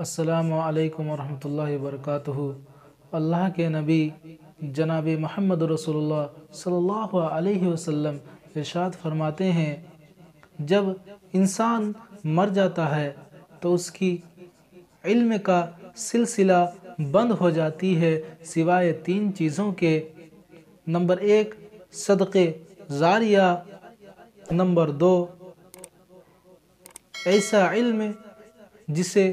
السلام علیکم ورحمۃ اللہ وبرکاتہ۔ اللہ کے نبی جناب محمد رسول اللہ صلی اللہ علیہ وسلم ارشاد فرماتے ہیں، جب انسان مر جاتا ہے تو اس کی علم کا سلسلہ بند ہو جاتی ہے، سوائے تین چیزوں کے۔ نمبر ایک صدقے زاریہ۔ نمبر دو، ایسا علم جسے